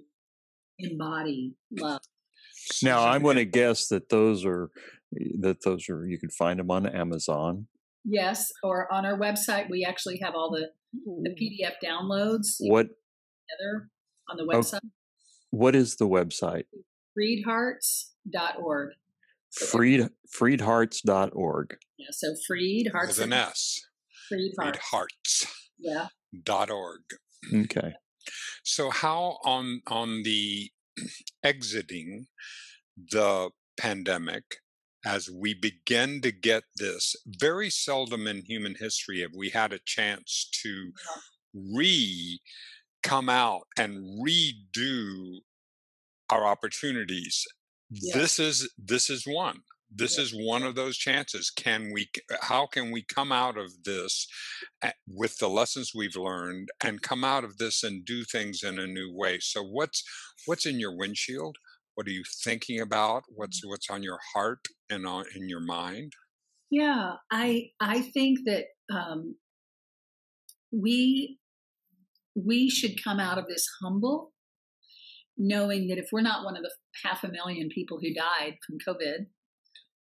embody love Now, I'm going to guess that those are that those are you can find them on Amazon. yes or on our website we actually have all the, the pdf downloads What together on the website what is the website? freedhearts.org. Freed freedhearts.org. Yeah, so freed hearts with an S. freed Read hearts. hearts. Yeah. Dot org. Okay. So how on on the exiting the pandemic as we begin to get this very seldom in human history have we had a chance to uh-huh. re come out and redo our opportunities Yeah. this is this is one this is one of those chances. Can we how can we come out of this with the lessons we've learned and come out of this and do things in a new way? So what's what's in your windshield? What are you thinking about? What's what's on your heart and on in your mind? Yeah, I I think that um, we we should come out of this humble, knowing that if we're not one of the half a million people who died from COVID,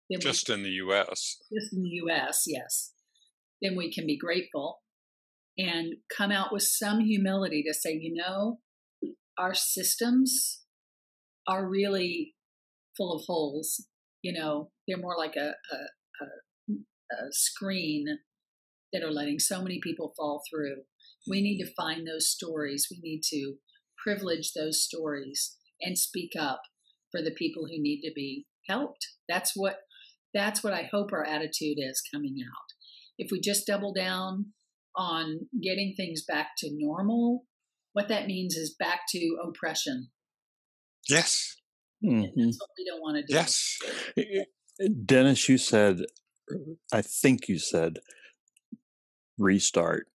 then just in the us just in the U.S., yes, then we can be grateful and come out with some humility to say, you know, our systems are really full of holes. You know, they're more like a, a, a, a screen that are letting so many people fall through. We need to find those stories. We need to privilege those stories and speak up for the people who need to be helped. That's what that's what I hope our attitude is coming out. If we just double down on getting things back to normal, what that means is back to oppression. Yes. Mhm. That's what we don't want to do. Yes. Dennis, you said, I think you said, restart.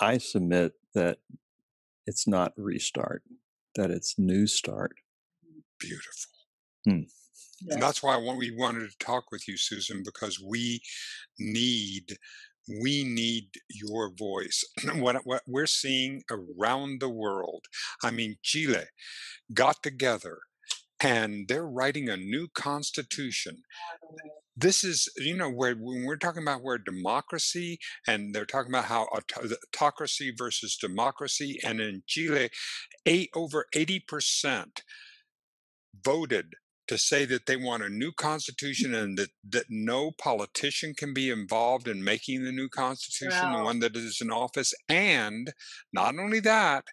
I submit that it's not restart, that it's new start. Beautiful. Hmm. Yeah. And that's why we wanted to talk with you, Susan, because we need we need your voice. what, what we're seeing around the world. I mean, Chile got together and they're writing a new constitution. This is, you know, where when we're talking about where democracy and they're talking about how autocracy versus democracy, and in Chile, eight over eighty percent voted to say that they want a new constitution and that, that no politician can be involved in making the new constitution, the one that is in office. And not only that,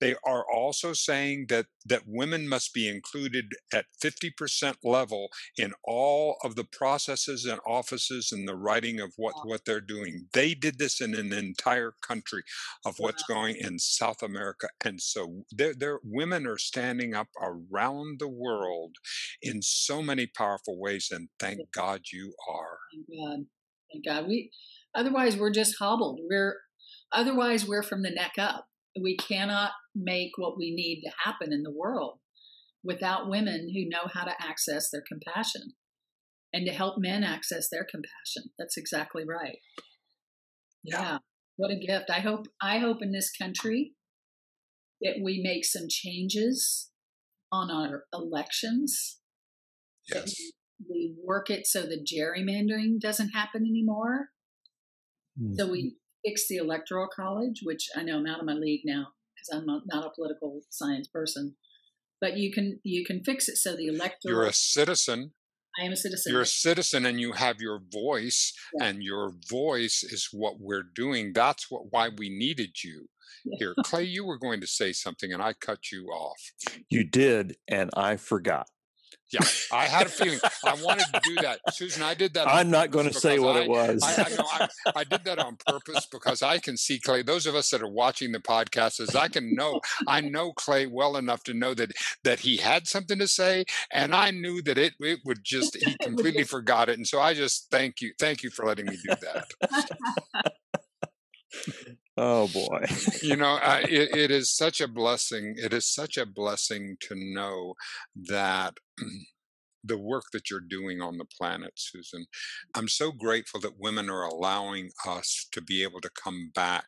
they are also saying that that women must be included at 50% level in all of the processes and offices and the writing of what, what they're doing. They did this in an entire country of what's going in South America. And so there, there women are standing up around the world in so many powerful ways, and thank God you are. Thank God. Thank God. We otherwise we're just hobbled. We're otherwise we're from the neck up. We cannot make what we need to happen in the world without women who know how to access their compassion and to help men access their compassion. That's exactly right. Yeah. Yeah. What a gift. I hope I hope in this country that we make some changes on our elections Yes. we work it so the gerrymandering doesn't happen anymore. So Mm-hmm. we fix the electoral college, which I know I'm out of my league now because I'm not, not a political science person. But you can you can fix it so the electoral. You're a citizen. I am a citizen. You're a citizen, and you have your voice, Yeah. and your voice is what we're doing. That's what why we needed you Yeah. here. Clay, you were going to say something, and I cut you off. You did, and I forgot. Yeah, I had a feeling I wanted to do that, Susan. I did that. I'm not going to say what I- it was. I, I know I, I did that on purpose because I can see Clay. Those of us that are watching the podcast, as I can know, I know Clay well enough to know that that he had something to say, and I knew that it it would just he completely forgot it, and so I just thank you, thank you for letting me do that. oh boy. you know, I, it, it is such a blessing. It is such a blessing to know that. The work that you're doing on the planet, Susan. I'm so grateful that women are allowing us to be able to come back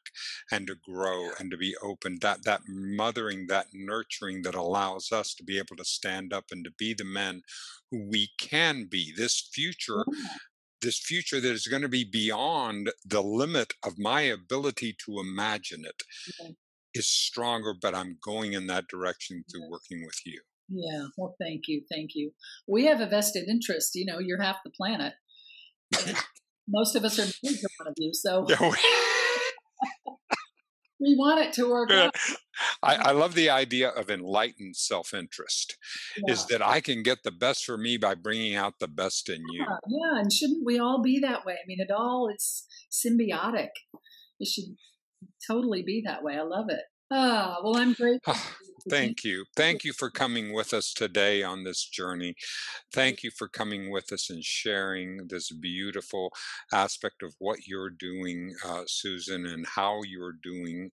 and to grow and to be open. That that mothering, that nurturing that allows us to be able to stand up and to be the men who we can be. This future this future that is going to be beyond the limit of my ability to imagine it Yeah. is stronger, but I'm going in that direction through working with you. Yeah. Well, thank you. Thank you. We have a vested interest. You know, you're half the planet. Most of us are married to one of you, so Yeah, we want it to work out. I, I love the idea of enlightened self interest, Yeah. is that I can get the best for me by bringing out the best in you. Yeah, yeah, and shouldn't we all be that way? I mean, it all it's symbiotic. It should totally be that way. I love it. Ah, well, I'm grateful. Ah, Thank you. Thank you for coming with us today on this journey. Thank you for coming with us and sharing this beautiful aspect of what you're doing, uh, Susan, and how you're doing,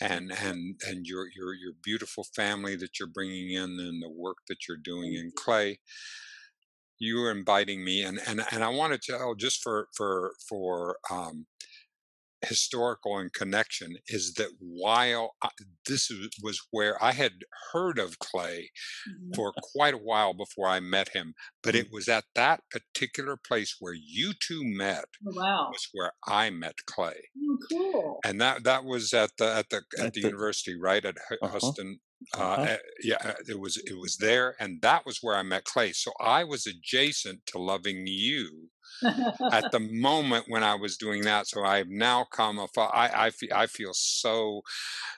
and and and your your your beautiful family that you're bringing in, and the work that you're doing. And Clay, you are inviting me, and and and I want to tell just for for for um, historical and connection is that while I, this was where I had heard of Clay Mhm. for quite a while before I met him, but it was at that particular place where you two met Oh, wow. was where I met Clay, Oh, cool. and that that was at the at the at, At the, the- university, right at Hu- Uh-huh. Uh, Uh-huh. eh, yeah, uh, it was it was there, and that was where I met Clay. So I was adjacent to loving you at the moment when I was doing that. So I've now come. A fa- I I feel I feel so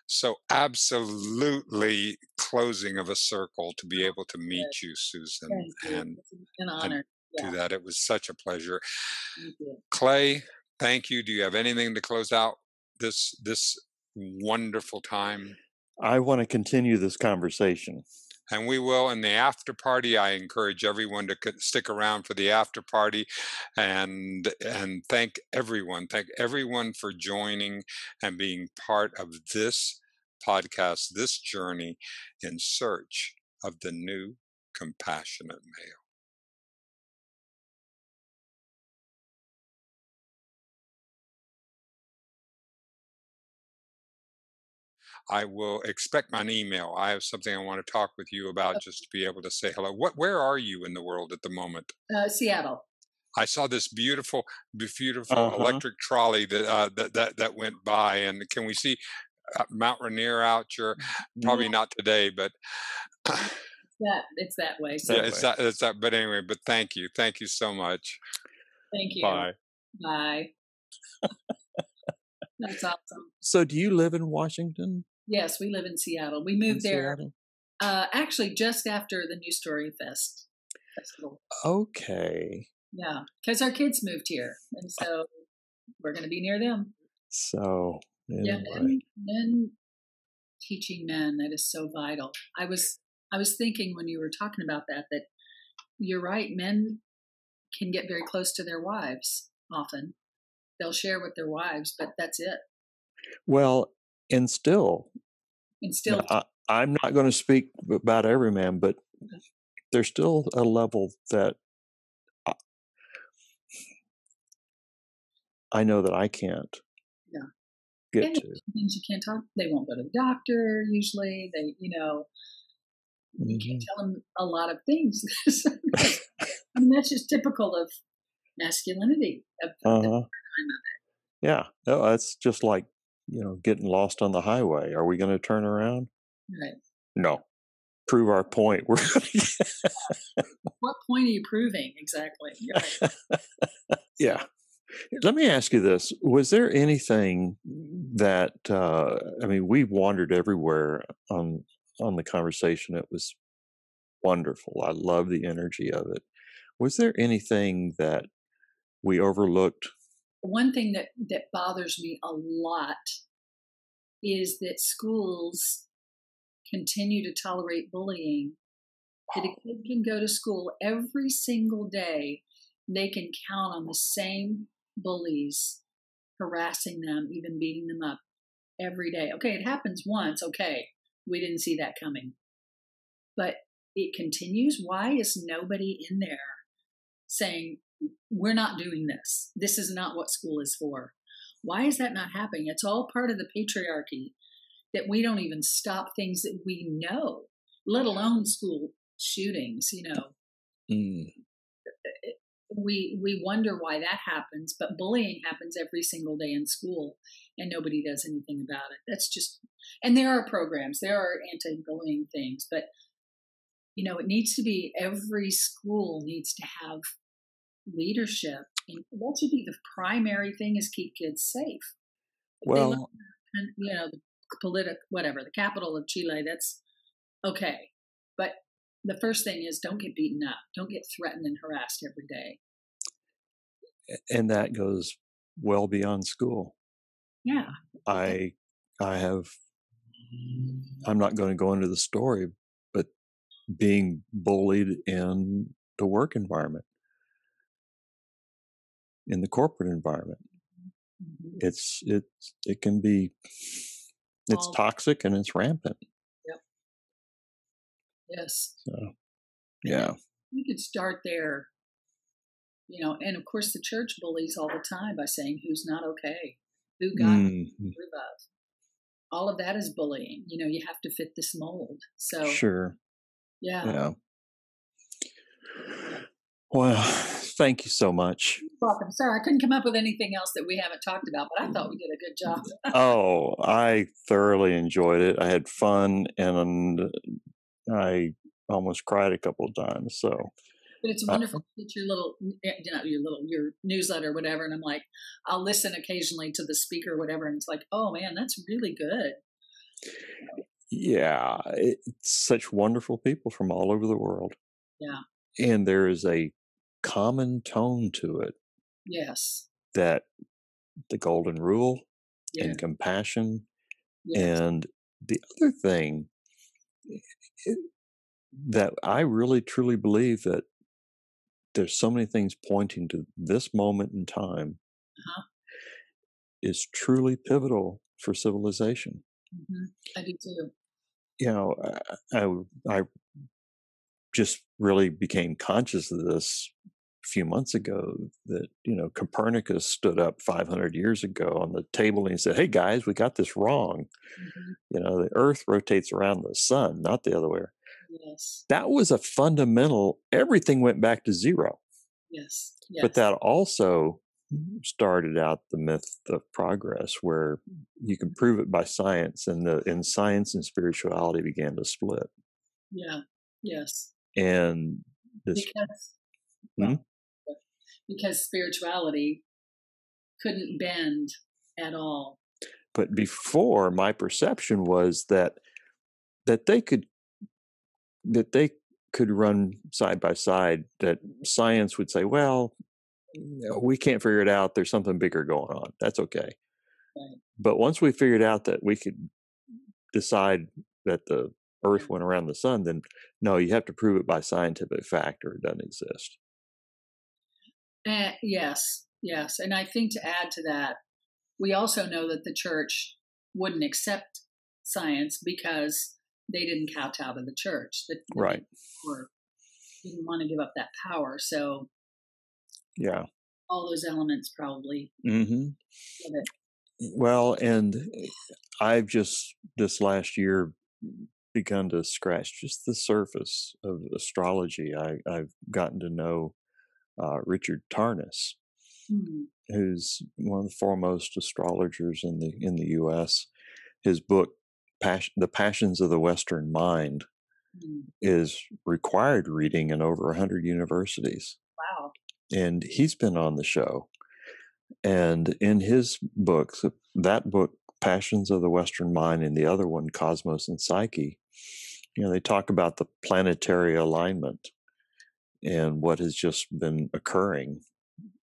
so absolutely closing of a circle to be able to meet you, Susan, you. and an honor. do Yeah, that. It was such a pleasure. Clay, thank you. Do you have anything to close out this this wonderful time? I want to continue this conversation. And we will in the after party. I encourage everyone to stick around for the after party, and and thank everyone. Thank everyone for joining and being part of this podcast, this journey in search of the new compassionate male. I will expect my email. I have something I want to talk with you about just to be able to say hello. What where are you in the world at the moment? Uh, Seattle. I saw this beautiful, beautiful Uh-huh. electric trolley that uh, that that that went by, and can we see uh, Mount Rainier out? Your probably not today, but That it's that way. So yeah, it's way. that, it's that. But anyway, but thank you, thank you so much. thank you. Bye. Bye. That's awesome. So, do you live in Washington? Yes, we live in Seattle. We in moved there uh, actually just after the New Story Fest festival. Okay. Yeah, because our kids moved here, and so we're going to be near them. So, Yeah, anyway. men, men teaching men that is so vital. I was I was thinking when you were talking about that that you're right. Men can get very close to their wives often. They'll share with their wives, but that's it. well, and still, I, I'm not going to speak about every man, but there's still a level that I, I know that I can't Yeah. get to. things you can't talk. They won't go to the doctor usually. They, you know, you can't tell them a lot of things. I mean, that's just typical of masculinity. Of, Uh-huh. of Yeah, no, that's just like you know getting lost on the highway. Are we going to turn around? Right. No. Prove our point. We're. What point are you proving exactly? Right. Yeah. Let me ask you this: Was there anything that uh, I mean? We wandered everywhere on on the conversation. It was wonderful. I love the energy of it. Was there anything that we overlooked? One thing that that bothers me a lot is that schools continue to tolerate bullying. That a kid can go to school every single day, they can count on the same bullies harassing them, even beating them up every day. Okay, it happens once. Okay, we didn't see that coming. But it continues. Why is nobody in there saying, we're not doing this? This is not what school is for. Why is that not happening? It's all part of the patriarchy that we don't even stop things that we know, let alone school shootings, you know Mm, we we wonder why that happens but bullying happens every single day in school and nobody does anything about it that's just and there are programs there are anti-bullying things but you know it needs to be every school needs to have leadership and that should be the primary thing is keep kids safe. If well, at, you know the politic whatever the capital of chile that's okay. But the first thing is don't get beaten up. Don't get threatened and harassed every day. And that goes well beyond school. yeah. I I have I'm not going to go into the story, but being bullied in the work environment, in the corporate environment, Mhm. it's it it can be it's All- toxic and it's rampant. Yep. Yes. So yeah, You could start there, you know, and of course the church bullies all the time by saying who's not okay, who God Mhm. approve of. All of that is bullying. You know, you have to fit this mold. So sure, yeah. yeah. Well, thank you so much. Welcome. Sorry, I couldn't come up with anything else that we haven't talked about, but I thought we did a good job. oh, I thoroughly enjoyed it. I had fun, and I almost cried a couple of times. So, but it's wonderful uh, your little, you know, your little your newsletter, whatever. And I'm like, I'll listen occasionally to the speaker, whatever, and it's like, oh man, that's really good. Yeah, it's such wonderful people from all over the world. Yeah, and there is a common tone to it. Yes, that the golden rule yeah. and compassion, yes. and the other thing it, that I really truly believe that there's so many things pointing to this moment in time uh-huh. is truly pivotal for civilization. Mm-hmm. I do too. You know, I, I, I just really became conscious of this few months ago that you know Copernicus stood up 500 years ago on the table and he said, "Hey guys, we got this wrong. Mm-hmm. You know, the Earth rotates around the sun, not the other way." Yes. That was a fundamental, everything went back to zero. Yes. yes. But that also started out the myth of progress where you can prove it by science and the and science and spirituality began to split. Yeah. Yes. And this because, well, hmm? Because spirituality couldn't bend at all. But before my perception was that that they could that they could run side by side that science would say well we can't figure it out. There's something bigger going on. That's okay. Right. but once we figured out that we could decide that the earth went around the sun then no you have to prove it by scientific fact or it doesn't exist uh, yes yes and i think to add to that we also know that the church wouldn't accept science because they didn't kowtow to the church. That right. Or didn't want to give up that power. So yeah, all those elements probably. Mm-hmm. Well, and I've just this last year begun to scratch just the surface of astrology. I, have gotten to know uh, Richard Tarnas, mm-hmm. who's one of the foremost astrologers in the in the U.S. His book Passion, the passions of the western mind mm. is required reading in over 100 universities wow and he's been on the show and in his books that book passions of the western mind and the other one cosmos and psyche you know they talk about the planetary alignment and what has just been occurring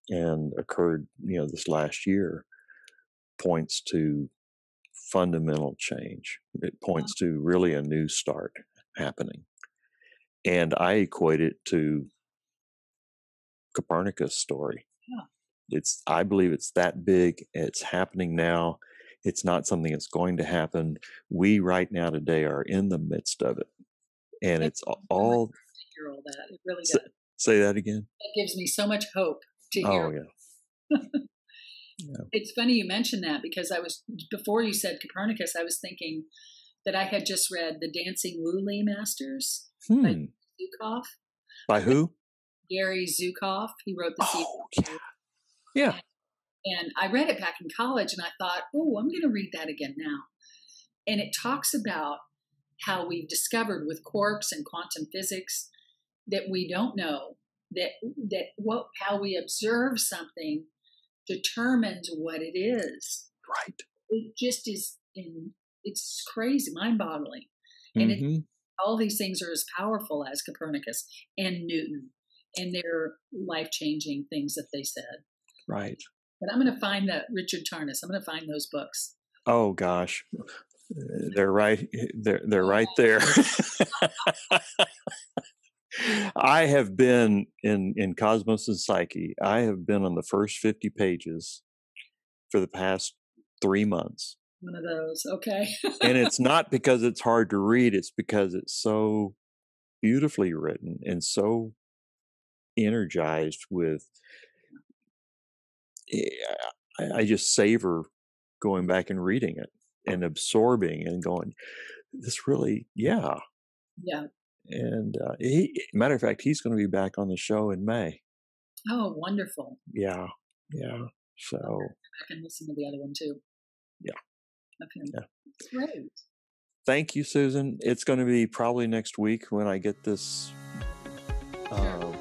and occurred you know this last year points to fundamental change. It mm. points to really a new start happening. And I equate it to Copernicus' story. Yeah. It's I believe it's that big. It's happening now. It's not something that's going to happen. We right now today are in the midst of it. And it's, it's all all that. It really does. Say, that again. It gives me so much hope to hear. Oh yeah. Yeah. It's funny you mentioned that because I was before you said Copernicus, I was thinking that I had just read The Dancing Wu Li Masters hmm. by Zukav. By who? Gary Zukav. He wrote the oh, yeah. yeah. And, and I read it back in college and I thought, oh, I'm going to read that again now. And it talks about how we've discovered with quarks and quantum physics that we don't know that that what how we observe something determines what it is. Right. It just is in it's crazy, mind boggling. And mm-hmm. it, all these things are as powerful as Copernicus and Newton and their life changing things that they said. Right. But I'm going to find that Richard Tarnas. I'm going to find those books. Oh gosh, they're right. They're they're right there. I have been in in Cosmos and Psyche. I have been on the first fifty pages for the past three months. One of those, okay. and it's not because it's hard to read; it's because it's so beautifully written and so energized with. Eh, I just savor going back and reading it and absorbing and going, this really, yeah, yeah, and uh, he, matter of fact, he's going to be back on the show in May. Oh, wonderful. Yeah, yeah. So I can listen to the other one too. Yeah. Of him. Yeah. Great. thank you, Susan. It's going to be probably next week when I get this Sure. um,